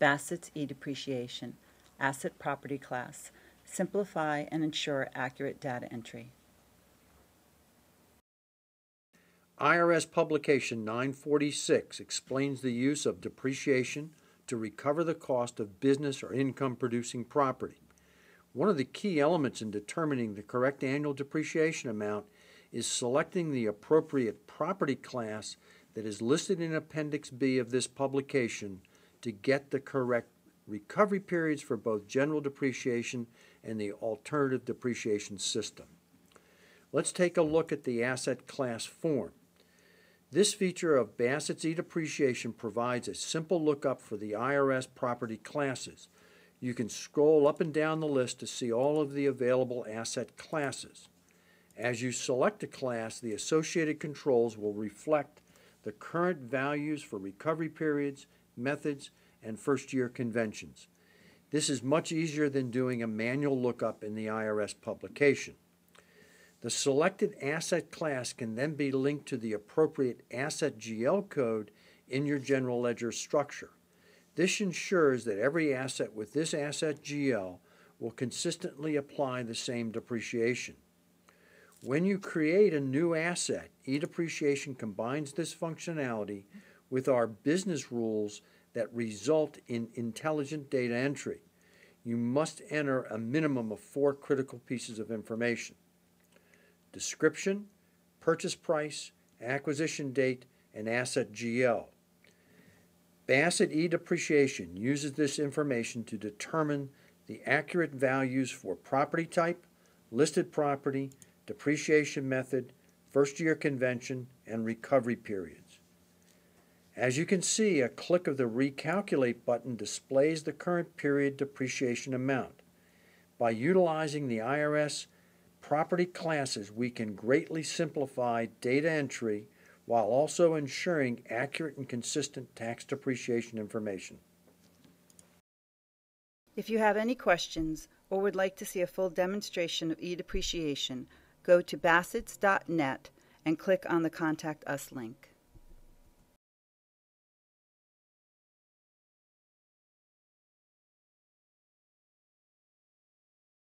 Bassets eDepreciation, asset property class, simplify and ensure accurate data entry. IRS Publication 946 explains the use of depreciation to recover the cost of business or income producing property. One of the key elements in determining the correct annual depreciation amount is selecting the appropriate property class that is listed in Appendix B of this publication to get the correct recovery periods for both general depreciation and the alternative depreciation system. Let's take a look at the asset class form. This feature of Bassets eDepreciation provides a simple lookup for the IRS property classes. You can scroll up and down the list to see all of the available asset classes. As you select a class, the associated controls will reflect the current values for recovery periods, methods, and first-year conventions. This is much easier than doing a manual lookup in the IRS publication. The selected asset class can then be linked to the appropriate asset GL code in your general ledger structure. This ensures that every asset with this asset GL will consistently apply the same depreciation. When you create a new asset, eDepreciation combines this functionality with our business rules that result in intelligent data entry. You must enter a minimum of four critical pieces of information description, purchase price, acquisition date, and asset GL. Bassett eDepreciation uses this information to determine the accurate values for property type, listed property, depreciation method, first year convention, and recovery periods. As you can see, a click of the Recalculate button displays the current period depreciation amount. By utilizing the IRS property classes, we can greatly simplify data entry while also ensuring accurate and consistent tax depreciation information. If you have any questions or would like to see a full demonstration of eDepreciation, go to bassets.net and click on the Contact Us link.